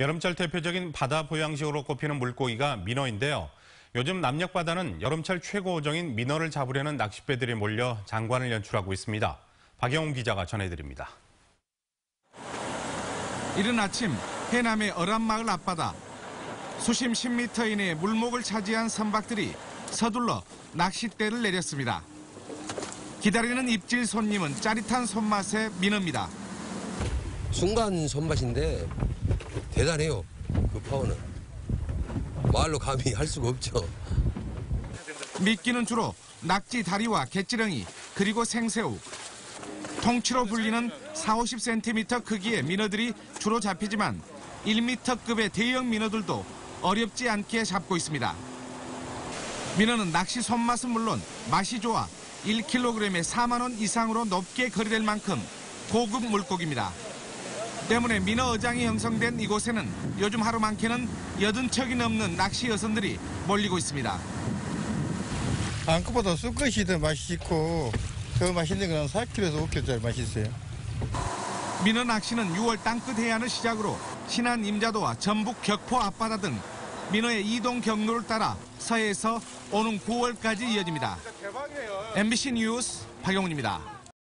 여름철 대표적인 바다 보양식으로 꼽히는 물고기가 민어인데요. 요즘 남녘 바다는 여름철 최고 어종인 민어를 잡으려는 낚싯배들이 몰려 장관을 연출하고 있습니다. 박영웅 기자가 전해드립니다. 이른 아침 해남의 어란마을 앞바다 수심 10m 이내의 물목을 차지한 선박들이 서둘러 낚싯대를 내렸습니다. 기다리는 입질 손님은 짜릿한 손맛의 민어입니다. 순간 손맛인데 대단해요. 그 파워는. 말로 감히 할 수가 없죠. 미끼는 주로 낙지 다리와 갯지렁이 그리고 생새우 통치로 불리는 4, 50cm 크기의 민어들이 주로 잡히지만 1m급의 대형 민어들도 어렵지 않게 잡고 있습니다. 민어는 낚시 손맛은 물론 맛이 좋아 1kg에 4만 원 이상으로 높게 거래될 만큼 고급 물고기입니다. 때문에 민어 어장이 형성된 이곳에는 요즘 하루 많게는 80척이 넘는 낚시 여선들이 몰리고 있습니다. 안것보다 쑥것이 더 맛있고 더 맛있는 건 4kg에서 5kg짜리 맛있어요. 민어 낚시는 6월 땅끝 해안을 시작으로 신안 임자도와 전북 격포 앞바다 등 민어의 이동 경로를 따라 서해에서 오는 9월까지 이어집니다. MBC 뉴스 박영훈입니다.